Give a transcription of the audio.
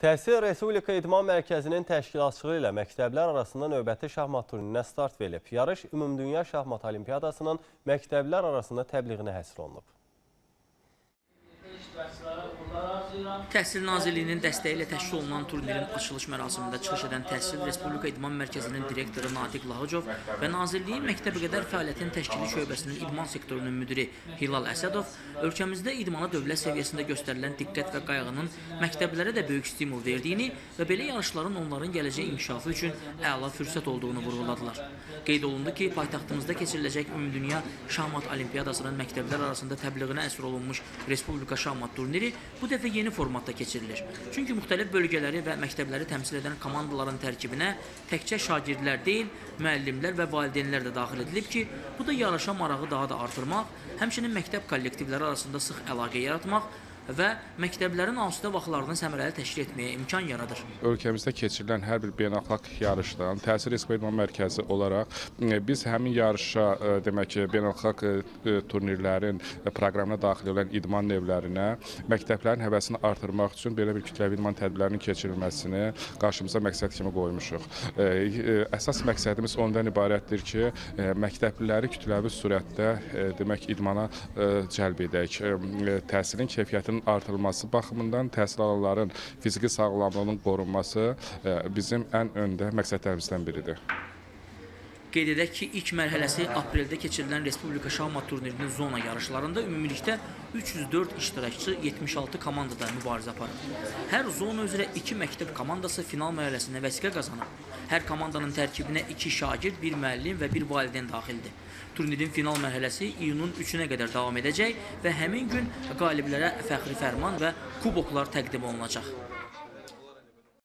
Təhsil Respublika İdman Mərkəzinin təşkilatçılığı ilə məktəblər arasında növbəti şahmat turnirinə start verilib. Yarış Ümumdünya Şahmat Olimpiyadasının məktəblər arasında təbliğinə həsr olunub. Təhsil Nazirliyinin dəstəyi ilə təşkil olunan turnirin açılış mərasimində çıxış edən Təhsil Respublika İdman Mərkəzinin direktoru Natiq Lahıcov və Nazirliyin məktəbəqədər fəaliyyətin təşkili şöbəsinin idman sektorunun müdiri Hilal Əsədov ölkəmizdə idmana dövlət səviyyəsində göstərilən diqqət və qayğının məktəblərə də böyük stimul verdiyini və belə yarışların onların gələcək inkişafı üçün əla fürsət olduğunu vurğuladılar. Qeyd olundu ki, paytaxtımızda keçiriləcək Ümumdünya Şahmat Olimpiyadasının məktəblər arasında təbliğinə əsr olunmuş Respublika Şahmat turniri bu dəfə yeni formatda keçirilir. Çünki müxtəlif bölgələri və məktəbləri təmsil edən komandaların tərkibinə təkcə şagirdlər deyil, müəllimlər və valideynlər də daxil edilib ki, bu da yarışa marağı daha da artırmaq, həmçinin məktəb kollektivləri arasında sıx əlaqə yaratmaq və məktəblərin asudə vaxtlarını səmərəli təşkil etməyə imkan yaradır. Ölkəmizdə keçirilən hər bir beynəlxalq yarışdan Respublika İdman Mərkəzi olaraq e, biz həmin yarışa e, demək ki, beynəlxalq e, turnirlərin proqramına daxil olan idman növlərinə məktəblərin həvəsini artırmaq üçün belə bir kütləvi idman tədbirlərinin keçirilməsini qarşımıza məqsəd kimi qoymuşuq. Əsas məqsədimiz ondan ibarətdir ki, məktəbliləri kütləvi surətdə demək idmana cəlb edək. Təhsilin keyfiyyətinin artırılması baxımından təhsil alanların fiziki sağlamlığının qorunması bizim ən öndə məqsədlərimizdən biridir. Qeyd edək ki, ilk mərhələsi apreldə keçirilən Respublika Şahmat turnirinin zona yarışlarında ümumilikdə 304 iştirakçı 76 komandada mübarizə aparıb. Hər zona üzrə 2 məktəb komandası final mərhələsinə vəsiqə qazanıb. Hər komandanın tərkibinə 2 şagird, 1 müəllim və 1 valideyn daxildir. Turnirin final mərhələsi iyunun 3-nə qədər davam edəcək və həmin gün qaliblərə fəxri fərman və kuboklar təqdim olunacaq.